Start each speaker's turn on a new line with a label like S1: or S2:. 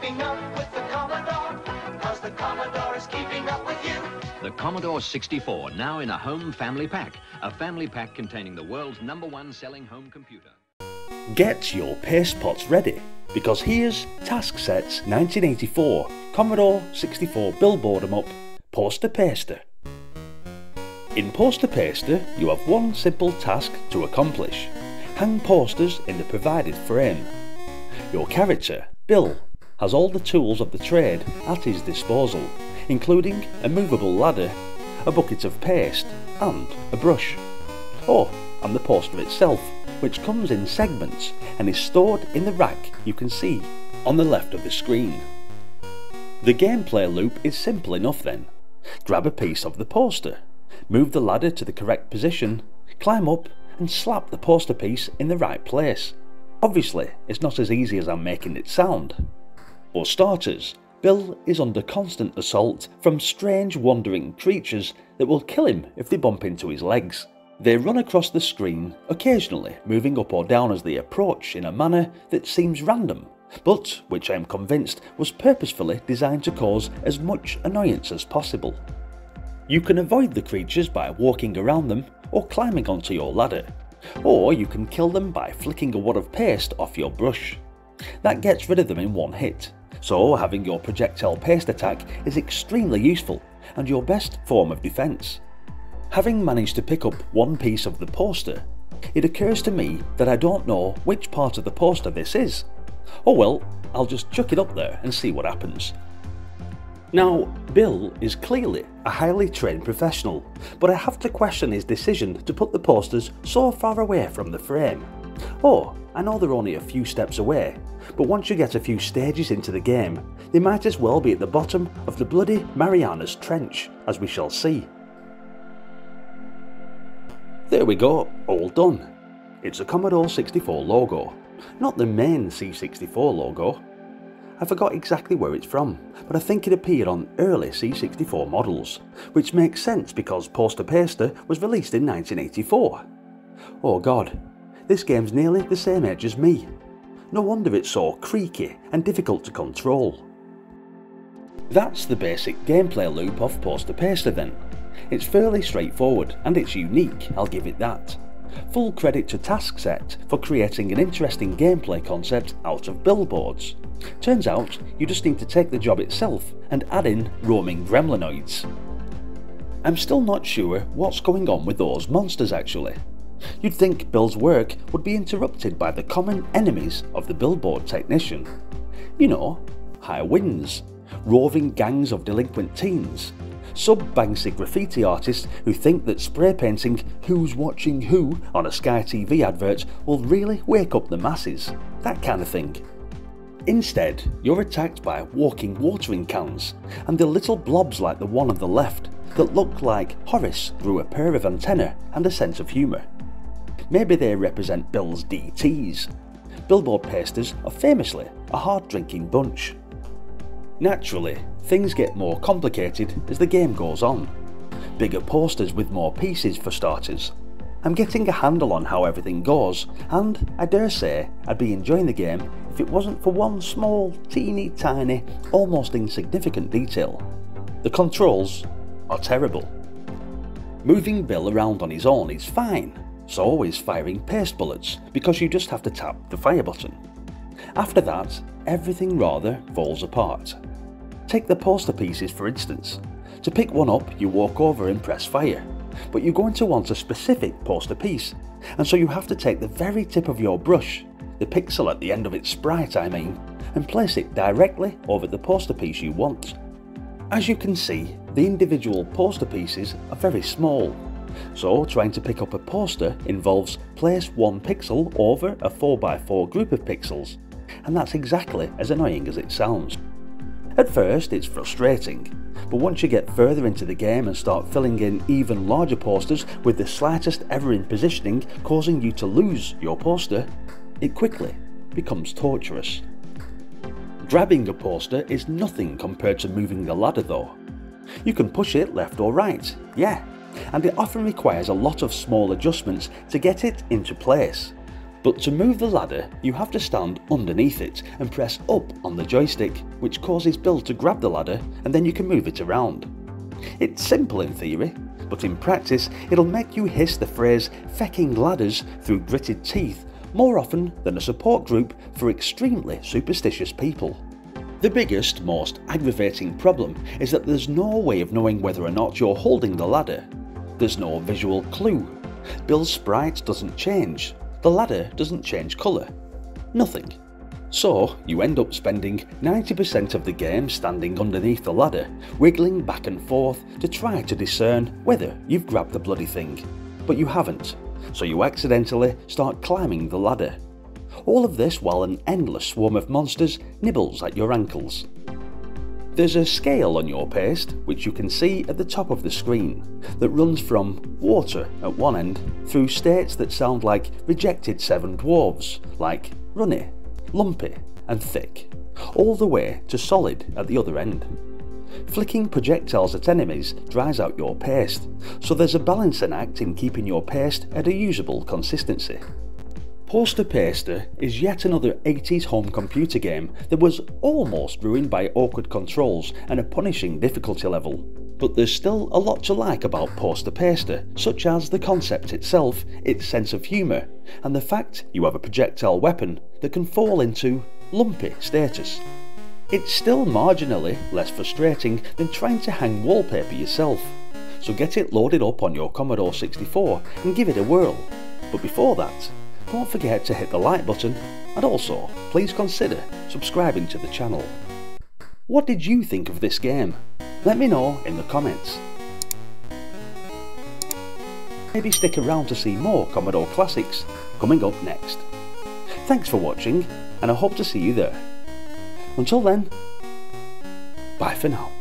S1: keeping up with the Commodore, cause the Commodore is keeping up with you.
S2: The Commodore 64, now in a home family pack. A family pack containing the world's number one selling home computer.
S3: Get your paste pots ready because here's Taskset's 1984 Commodore 64 Billboard 'em up Poster Paster. In Poster Paster, you have one simple task to accomplish. Hang posters in the provided frame. Your character, Bill, has all the tools of the trade at his disposal, including a movable ladder, a bucket of paste, and a brush. Oh, and the poster itself, which comes in segments and is stored in the rack you can see on the left of the screen. The gameplay loop is simple enough then. Grab a piece of the poster, move the ladder to the correct position, climb up and slap the poster piece in the right place. Obviously, it's not as easy as I'm making it sound. For starters, Bill is under constant assault from strange wandering creatures that will kill him if they bump into his legs. They run across the screen, occasionally moving up or down as they approach in a manner that seems random, but which I am convinced was purposefully designed to cause as much annoyance as possible. You can avoid the creatures by walking around them or climbing onto your ladder, or you can kill them by flicking a wad of paste off your brush. That gets rid of them in one hit, so having your projectile paste attack is extremely useful and your best form of defence. Having managed to pick up one piece of the poster, it occurs to me that I don't know which part of the poster this is. Oh well, I'll just chuck it up there and see what happens. Now, Bill is clearly a highly trained professional, but I have to question his decision to put the posters so far away from the frame. Oh, I know they're only a few steps away, but once you get a few stages into the game, they might as well be at the bottom of the bloody Marianas Trench, as we shall see. There we go, all done. It's a Commodore 64 logo, not the main C64 logo. I forgot exactly where it's from, but I think it appeared on early C64 models, which makes sense because Poster Paster was released in 1984. Oh god, this game's nearly the same age as me. No wonder it's so creaky and difficult to control. That's the basic gameplay loop of Poster Paster then. It's fairly straightforward and it's unique, I'll give it that. Full credit to TaskSet for creating an interesting gameplay concept out of billboards. Turns out you just need to take the job itself and add in roaming gremlinoids. I'm still not sure what's going on with those monsters actually. You'd think Bill's work would be interrupted by the common enemies of the billboard technician. You know, high winds, roving gangs of delinquent teens, sub-Banksy graffiti artists who think that spray painting Who's Watching Who on a Sky TV advert will really wake up the masses, that kind of thing. Instead, you're attacked by walking watering cans and the little blobs like the one on the left that look like Horace grew a pair of antennae and a sense of humour. Maybe they represent Bill's DTs. Billboard pasters are famously a hard drinking bunch. Naturally, things get more complicated as the game goes on. Bigger posters with more pieces for starters. I'm getting a handle on how everything goes, and I dare say I'd be enjoying the game if it wasn't for one small, teeny tiny, almost insignificant detail. The controls are terrible. Moving Bill around on his own is fine, so always firing paste bullets because you just have to tap the fire button. After that, everything rather falls apart. Take the poster pieces for instance. To pick one up, you walk over and press fire, but you're going to want a specific poster piece, and so you have to take the very tip of your brush, the pixel at the end of its sprite I mean, and place it directly over the poster piece you want. As you can see, the individual poster pieces are very small, so trying to pick up a poster involves place one pixel over a 4x4 group of pixels, and that's exactly as annoying as it sounds. At first it's frustrating, but once you get further into the game and start filling in even larger posters with the slightest error in positioning causing you to lose your poster, it quickly becomes torturous. Grabbing a poster is nothing compared to moving the ladder though. You can push it left or right, yeah, and it often requires a lot of small adjustments to get it into place. But to move the ladder, you have to stand underneath it and press up on the joystick, which causes Bill to grab the ladder and then you can move it around. It's simple in theory, but in practice it'll make you hiss the phrase fecking ladders through gritted teeth more often than a support group for extremely superstitious people. The biggest, most aggravating problem is that there's no way of knowing whether or not you're holding the ladder. There's no visual clue. Bill's sprite doesn't change. The ladder doesn't change colour. Nothing. So, you end up spending 90% of the game standing underneath the ladder, wiggling back and forth to try to discern whether you've grabbed the bloody thing. But you haven't, so you accidentally start climbing the ladder. All of this while an endless swarm of monsters nibbles at your ankles. There's a scale on your paste, which you can see at the top of the screen, that runs from water at one end through states that sound like rejected seven dwarves, like runny, lumpy and thick, all the way to solid at the other end. Flicking projectiles at enemies dries out your paste, so there's a balancing act in keeping your paste at a usable consistency. Poster Paster is yet another 80s home computer game that was almost ruined by awkward controls and a punishing difficulty level. But there's still a lot to like about Poster Paster, such as the concept itself, its sense of humour, and the fact you have a projectile weapon that can fall into lumpy status. It's still marginally less frustrating than trying to hang wallpaper yourself, so get it loaded up on your Commodore 64 and give it a whirl. But before that, don't forget to hit the like button and also please consider subscribing to the channel. What did you think of this game? Let me know in the comments. Maybe stick around to see more Commodore classics coming up next. Thanks for watching and I hope to see you there. Until then, bye for now.